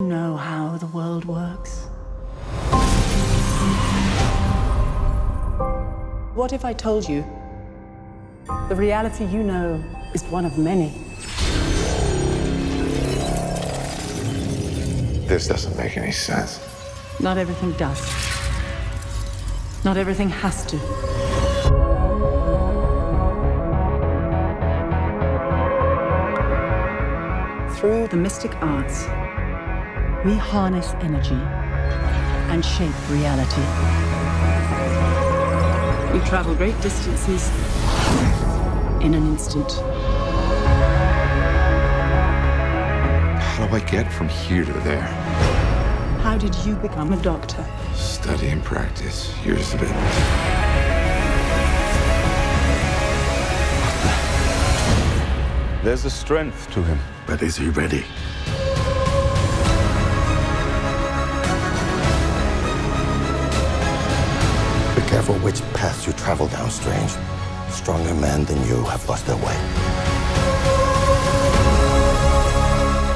know how the world works. What if I told you the reality you know is one of many? This doesn't make any sense. Not everything does. Not everything has to. Through the mystic arts, we harness energy and shape reality. We travel great distances in an instant. How do I get from here to there? How did you become a doctor? Study and practice, years of it. There's a strength to him. But is he ready? Be careful which path you travel down, Strange. Stronger men than you have lost their way.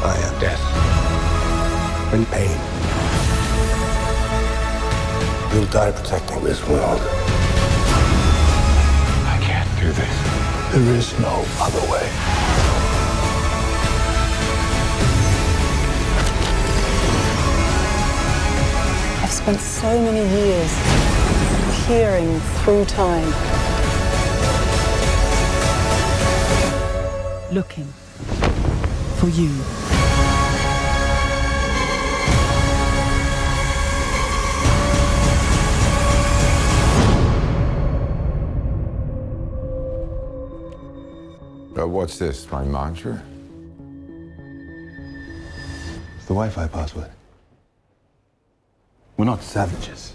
I am death. In pain. You'll die protecting this world. I can't do this. There is no other way. I've spent so many years peering through time, looking for you. Uh, what's this, my mantra? It's the Wi-Fi password. We're not savages.